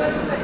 はい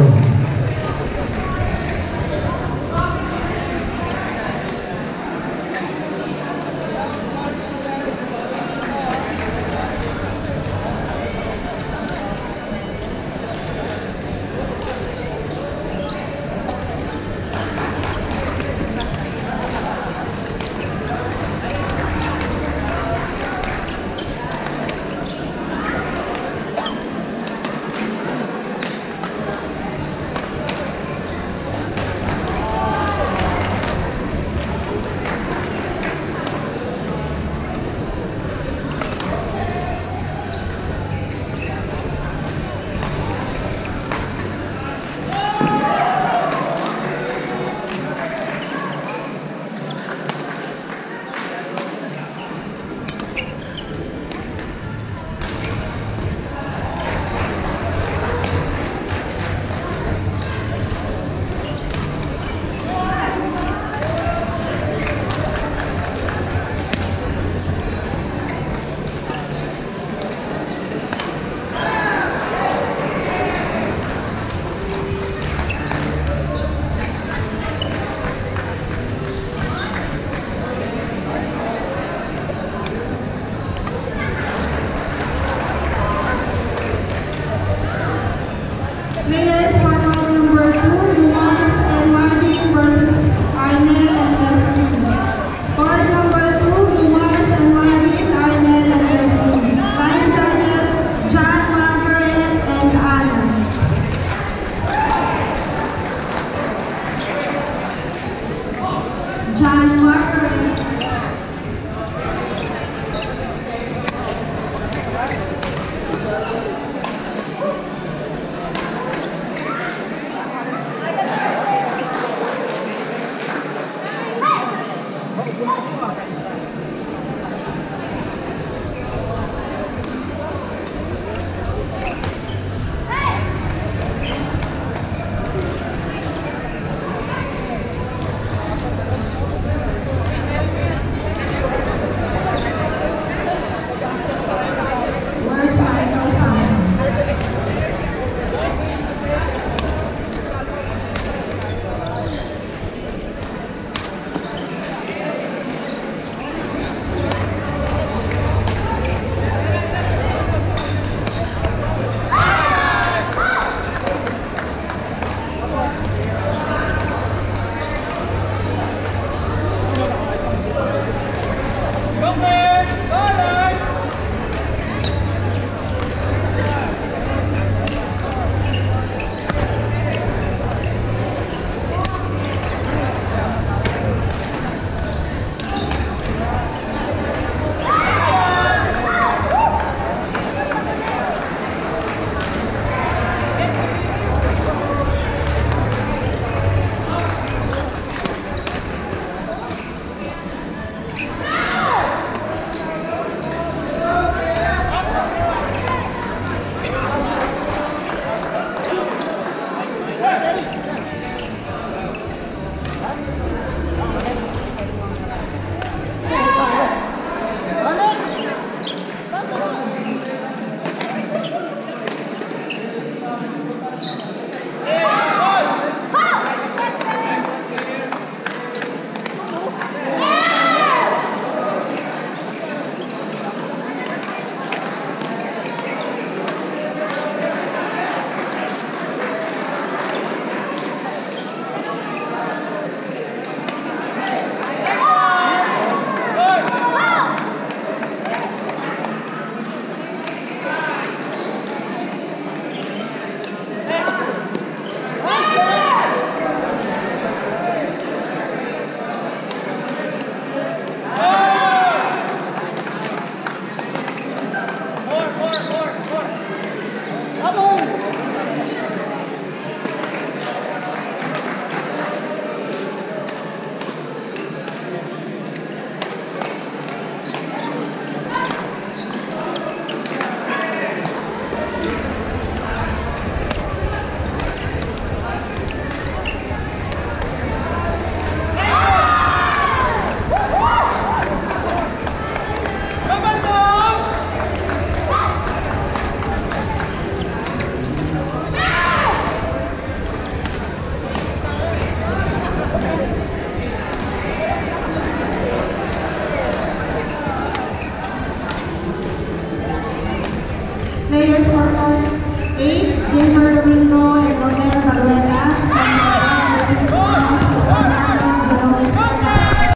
Gracias. Johnny Margaret. Later.